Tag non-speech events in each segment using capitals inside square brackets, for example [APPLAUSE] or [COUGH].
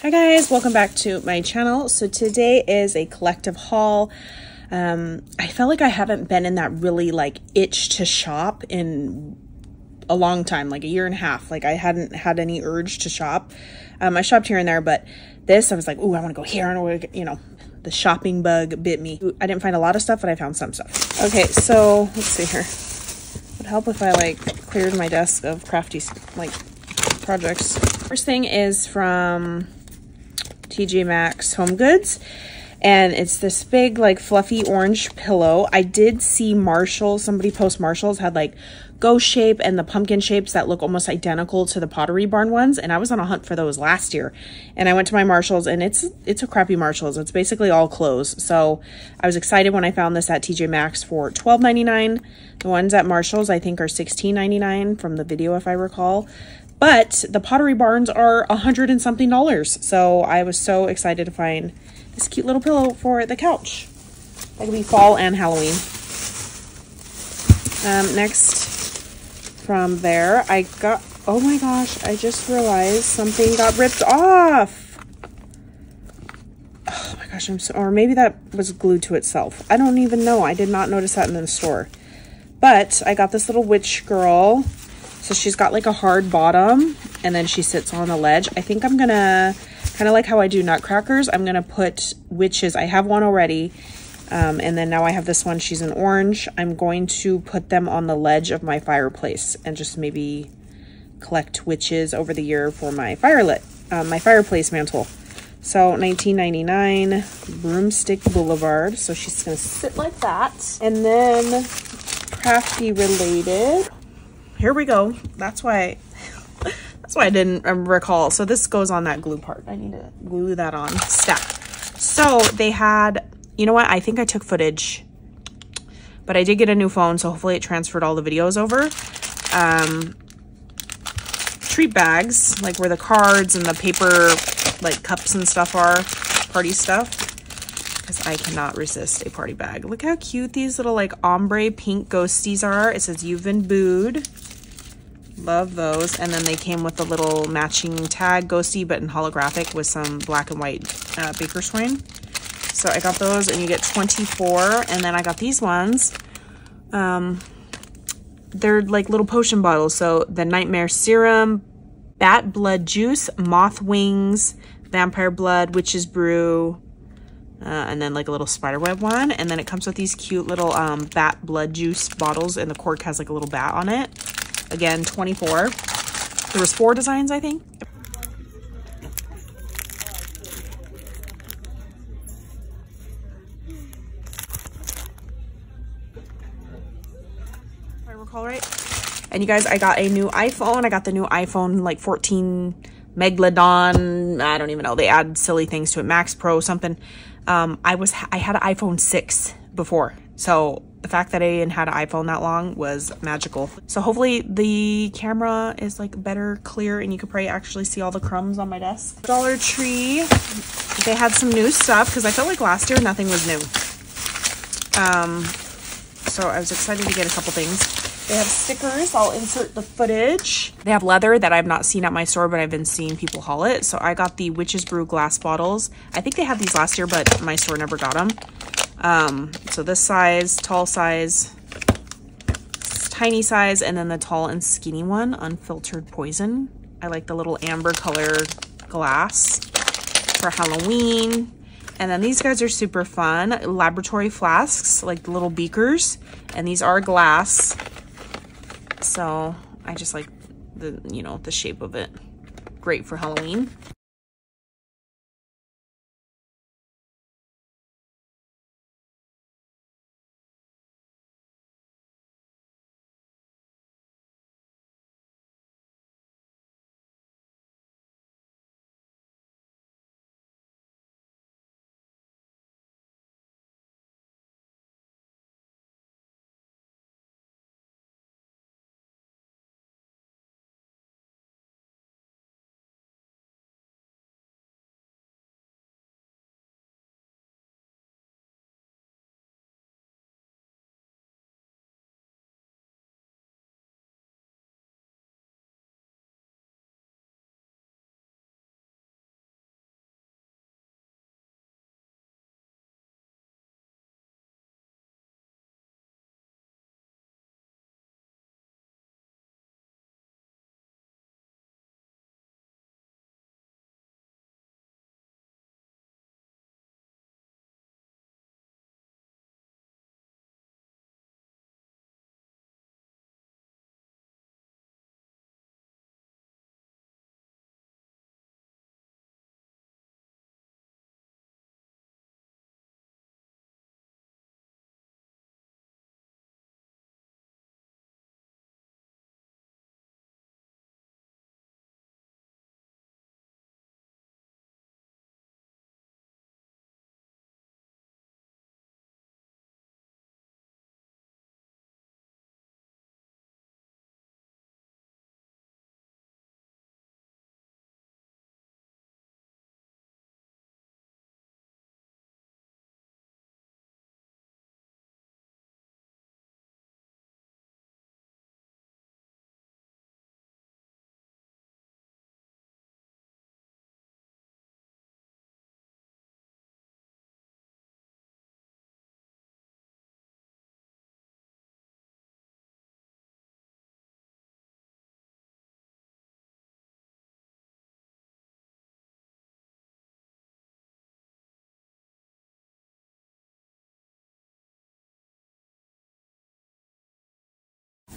Hi guys, welcome back to my channel. So today is a collective haul. Um, I felt like I haven't been in that really like itch to shop in a long time, like a year and a half. Like I hadn't had any urge to shop. Um, I shopped here and there, but this I was like, oh, I want to go here and you know, the shopping bug bit me. I didn't find a lot of stuff, but I found some stuff. Okay, so let's see here. Would help if I like cleared my desk of crafty like projects. First thing is from TJ Maxx Home Goods. And it's this big, like, fluffy orange pillow. I did see Marshalls, somebody post Marshalls had, like, ghost shape and the pumpkin shapes that look almost identical to the Pottery Barn ones. And I was on a hunt for those last year. And I went to my Marshalls, and it's it's a crappy Marshalls. It's basically all clothes. So I was excited when I found this at TJ Maxx for $12.99. The ones at Marshalls, I think, are $16.99 from the video, if I recall. But the Pottery Barns are a hundred and something dollars. So I was so excited to find this cute little pillow for the couch. That could be fall and Halloween. Um, next from there, I got, oh my gosh, I just realized something got ripped off. Oh my gosh, I'm so, or maybe that was glued to itself. I don't even know. I did not notice that in the store. But I got this little witch girl so she's got like a hard bottom and then she sits on the ledge. I think I'm gonna, kind of like how I do nutcrackers, I'm gonna put witches. I have one already. Um, and then now I have this one, she's an orange. I'm going to put them on the ledge of my fireplace and just maybe collect witches over the year for my firelit, uh, my fireplace mantle. So 19.99 Broomstick Boulevard. So she's gonna sit like that. And then crafty related, here we go. That's why, that's why I didn't recall. So this goes on that glue part. I need to glue that on. Stack. So they had, you know what? I think I took footage, but I did get a new phone. So hopefully it transferred all the videos over. Um, treat bags, like where the cards and the paper, like cups and stuff are, party stuff because I cannot resist a party bag. Look how cute these little like ombre pink ghosties are. It says you've been booed. Love those. And then they came with a little matching tag ghosty, but in holographic with some black and white uh, baker twine. So I got those and you get 24. And then I got these ones. Um, they're like little potion bottles. So the Nightmare Serum, Bat Blood Juice, Moth Wings, Vampire Blood, Witch's Brew, uh, and then like a little spiderweb one. And then it comes with these cute little um, bat blood juice bottles and the cork has like a little bat on it. Again, 24. There was four designs, I think. I recall right. And you guys, I got a new iPhone. I got the new iPhone like 14 Megalodon. I don't even know. They add silly things to it. Max Pro something. Um, I was I had an iPhone 6 before. So the fact that I didn't had an iPhone that long was magical. So hopefully the camera is like better, clear, and you could probably actually see all the crumbs on my desk. Dollar Tree, they had some new stuff because I felt like last year nothing was new. Um, so I was excited to get a couple things. They have stickers. I'll insert the footage. They have leather that I've not seen at my store, but I've been seeing people haul it. So I got the Witch's Brew glass bottles. I think they had these last year, but my store never got them. Um, so this size, tall size, tiny size, and then the tall and skinny one, unfiltered poison. I like the little amber color glass for Halloween. And then these guys are super fun. Laboratory flasks, like little beakers. And these are glass. So I just like the, you know, the shape of it. Great for Halloween.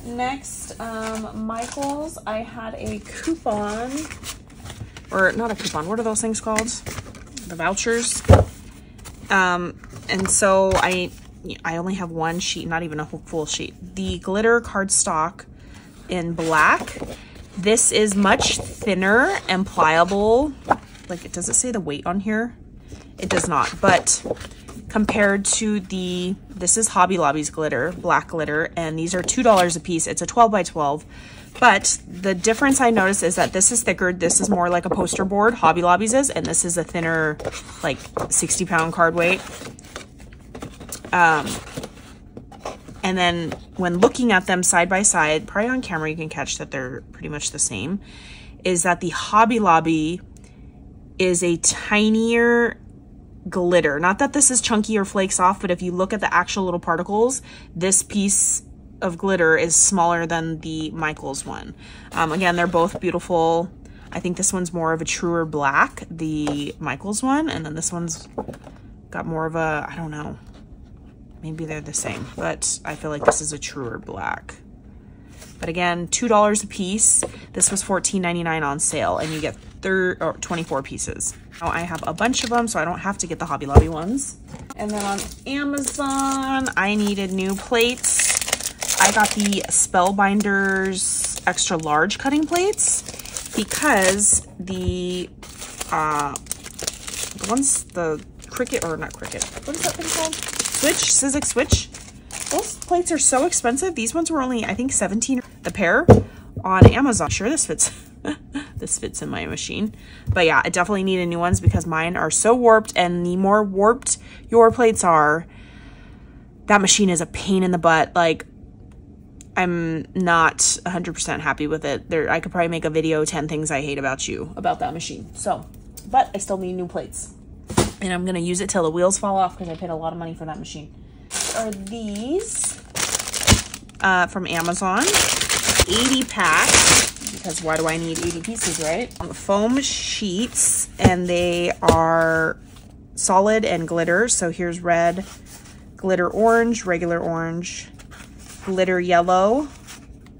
Next, um, Michael's, I had a coupon, or not a coupon, what are those things called? The vouchers. Um, and so I, I only have one sheet, not even a full sheet. The glitter cardstock in black. This is much thinner and pliable. Like, it does it say the weight on here? It does not, but compared to the, this is Hobby Lobby's glitter, black glitter, and these are $2 a piece. It's a 12 by 12. But the difference I noticed is that this is thicker. This is more like a poster board, Hobby Lobby's is, and this is a thinner, like 60 pound card weight. Um, and then when looking at them side by side, probably on camera you can catch that they're pretty much the same, is that the Hobby Lobby is a tinier glitter. Not that this is chunky or flakes off, but if you look at the actual little particles, this piece of glitter is smaller than the Michaels one. Um, again, they're both beautiful. I think this one's more of a truer black, the Michaels one, and then this one's got more of a, I don't know, maybe they're the same, but I feel like this is a truer black. But again, $2 a piece. This was $14.99 on sale and you get thir or 24 pieces. Now I have a bunch of them, so I don't have to get the Hobby Lobby ones. And then on Amazon, I needed new plates. I got the Spellbinders extra large cutting plates because the, uh, ones, the Cricut, or not Cricut, what is that thing called? Switch, Sizzix Switch. Those plates are so expensive. These ones were only, I think, 17 the pair on Amazon. Sure, this fits. [LAUGHS] this fits in my machine. But yeah, I definitely needed new ones because mine are so warped and the more warped your plates are, that machine is a pain in the butt. Like, I'm not 100% happy with it. There, I could probably make a video, 10 things I hate about you, about that machine. So, but I still need new plates. And I'm going to use it till the wheels fall off because I paid a lot of money for that machine. Are these uh, from Amazon. 80 packs because why do I need 80 pieces, right? Foam sheets, and they are solid and glitter. So here's red, glitter orange, regular orange, glitter yellow,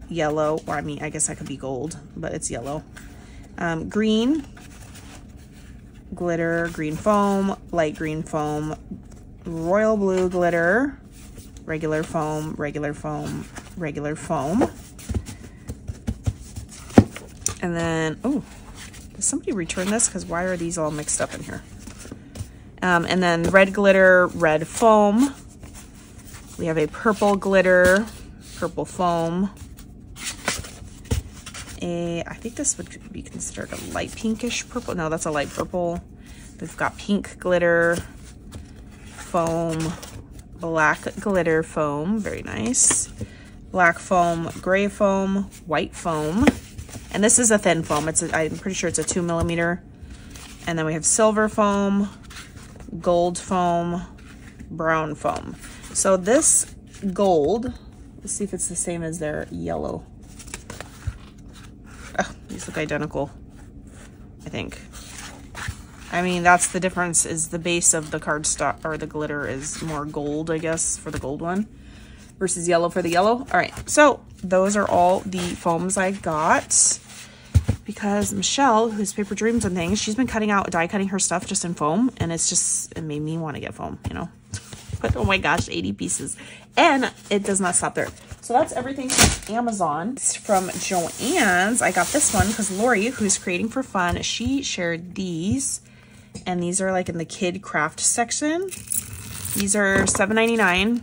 yellow, or I mean, I guess that could be gold, but it's yellow. Um, green, glitter, green foam, light green foam, royal blue glitter, regular foam, regular foam, regular foam. And then, oh, did somebody return this? Because why are these all mixed up in here? Um, and then red glitter, red foam. We have a purple glitter, purple foam. A, I think this would be considered a light pinkish purple. No, that's a light purple. We've got pink glitter, foam, black glitter foam, very nice. Black foam, gray foam, white foam. And this is a thin foam. It's a, I'm pretty sure it's a two millimeter. And then we have silver foam, gold foam, brown foam. So this gold, let's see if it's the same as their yellow. Oh, these look identical, I think. I mean, that's the difference is the base of the cardstock or the glitter is more gold, I guess, for the gold one versus yellow for the yellow. All right, so those are all the foams I got because Michelle, who's Paper Dreams and things, she's been cutting out, die cutting her stuff just in foam, and it's just, it made me want to get foam, you know? But oh my gosh, 80 pieces. And it does not stop there. So that's everything from Amazon. It's From Joann's, I got this one because Lori, who's creating for fun, she shared these. And these are like in the kid craft section. These are $7.99,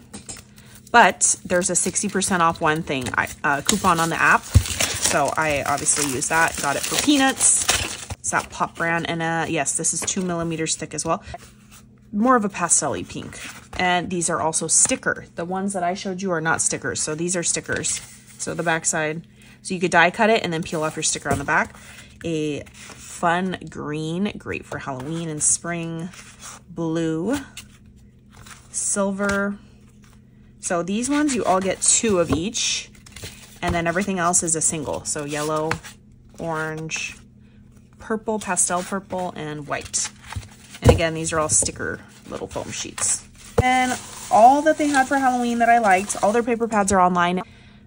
but there's a 60% off one thing uh, coupon on the app. So I obviously use that. Got it for peanuts. It's that pop brand. And uh, yes, this is two millimeters thick as well. More of a pastel pink. And these are also sticker. The ones that I showed you are not stickers. So these are stickers. So the back side. So you could die cut it and then peel off your sticker on the back. A fun green, great for Halloween and spring. Blue, silver. So these ones, you all get two of each and then everything else is a single. So yellow, orange, purple, pastel purple, and white. And again, these are all sticker little foam sheets. And all that they had for Halloween that I liked, all their paper pads are online.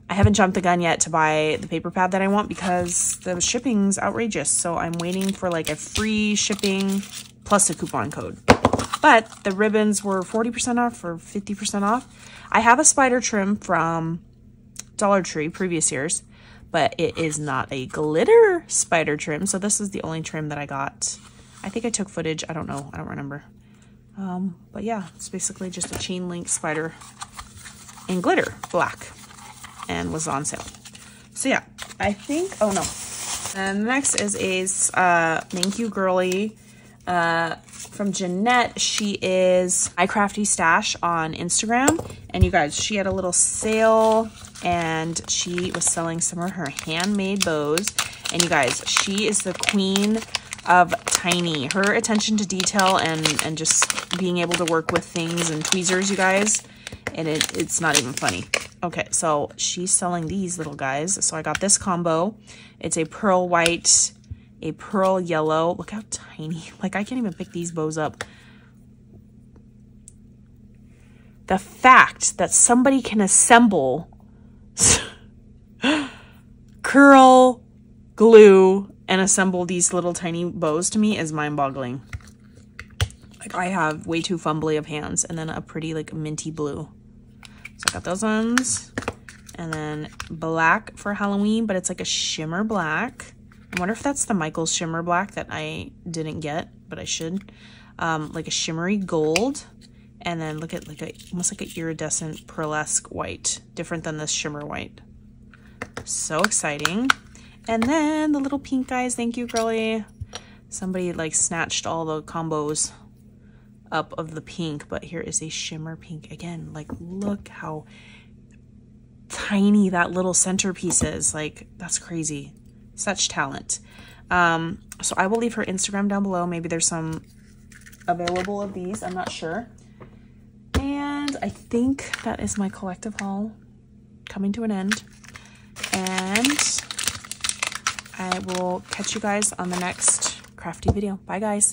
I haven't jumped the gun yet to buy the paper pad that I want because the shipping's outrageous. So I'm waiting for like a free shipping plus a coupon code. But the ribbons were 40% off or 50% off. I have a spider trim from Dollar Tree previous years, but it is not a glitter spider trim. So this is the only trim that I got. I think I took footage. I don't know. I don't remember. Um, but yeah, it's basically just a chain link spider in glitter black and was on sale. So yeah, I think, oh no. And next is a uh, Thank You Girly uh, from Jeanette. She is MyCrafty Stash on Instagram. And you guys, she had a little sale and she was selling some of her handmade bows. And you guys, she is the queen of tiny. Her attention to detail and, and just being able to work with things and tweezers, you guys, and it, it's not even funny. Okay, so she's selling these little guys. So I got this combo. It's a pearl white, a pearl yellow. Look how tiny. [LAUGHS] Like, I can't even pick these bows up. The fact that somebody can assemble [LAUGHS] curl, glue, and assemble these little tiny bows to me is mind-boggling. Like, I have way too fumbly of hands. And then a pretty, like, minty blue. So I got those ones. And then black for Halloween, but it's like a shimmer black. I wonder if that's the Michaels shimmer black that I didn't get, but I should. Um, like a shimmery gold. And then look at like a, almost like an iridescent pearlesque white. Different than this shimmer white. So exciting. And then the little pink guys. Thank you, girly. Somebody like snatched all the combos up of the pink, but here is a shimmer pink. Again, like look how tiny that little centerpiece is. Like that's crazy. Such talent. Um, so I will leave her Instagram down below. Maybe there's some available of these. I'm not sure. And I think that is my collective haul coming to an end. And I will catch you guys on the next crafty video. Bye guys.